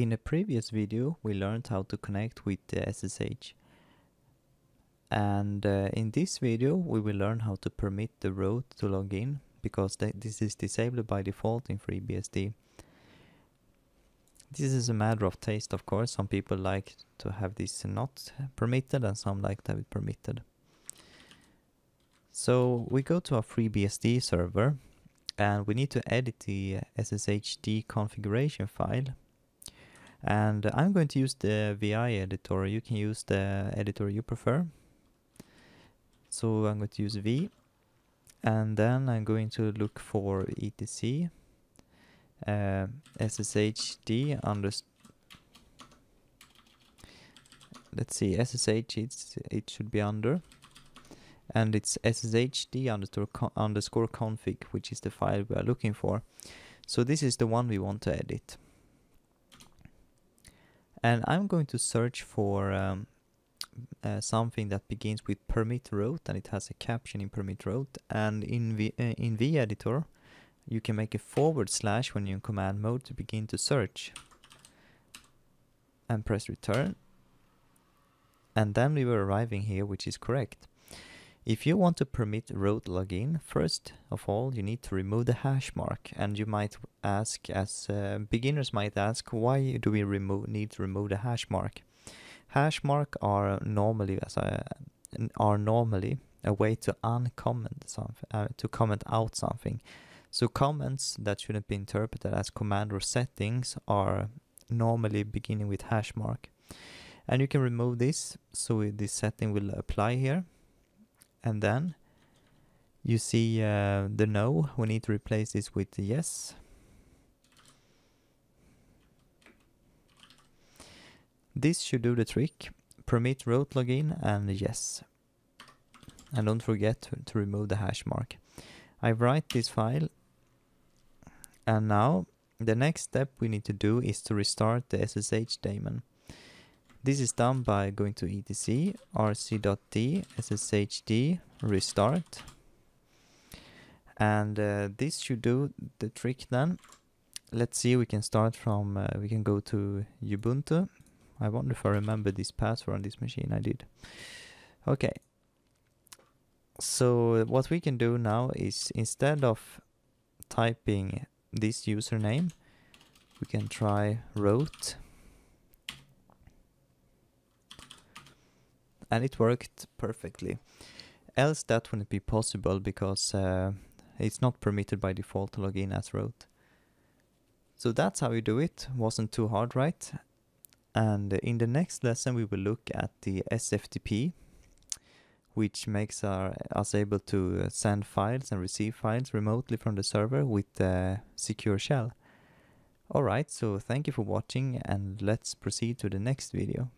In a previous video we learned how to connect with the SSH and uh, in this video we will learn how to permit the root to log in because th this is disabled by default in FreeBSD. This is a matter of taste of course, some people like to have this not permitted and some like to have it permitted. So we go to our FreeBSD server and we need to edit the SSHD configuration file and I'm going to use the VI editor, you can use the editor you prefer. So I'm going to use v. And then I'm going to look for etc uh, sshd under let's see ssh it's, it should be under. And it's sshd underscore, underscore config which is the file we are looking for. So this is the one we want to edit and I'm going to search for um, uh, something that begins with permit root and it has a caption in permit root and in v, uh, in vEditor you can make a forward slash when you're in command mode to begin to search. And press return. And then we were arriving here which is correct if you want to permit root login, first of all you need to remove the hash mark and you might ask as uh, beginners might ask why do we remove need to remove the hash mark Hash mark are normally as a, are normally a way to uncomment something, uh, to comment out something. So comments that shouldn't be interpreted as command or settings are normally beginning with hash mark. And you can remove this, so this setting will apply here. And then you see uh, the no, we need to replace this with the yes. This should do the trick. Permit root login and yes. And don't forget to, to remove the hash mark. I write this file and now the next step we need to do is to restart the SSH daemon. This is done by going to etc rc.d sshd restart and uh, this should do the trick then. Let's see we can start from uh, we can go to Ubuntu I wonder if I remember this password on this machine. I did. Okay. So what we can do now is instead of typing this username, we can try root. And it worked perfectly. Else that wouldn't be possible because uh, it's not permitted by default to log in as root. So that's how you do it. Wasn't too hard, right? And in the next lesson, we will look at the SFTP, which makes our, us able to send files and receive files remotely from the server with the secure shell. Alright, so thank you for watching and let's proceed to the next video.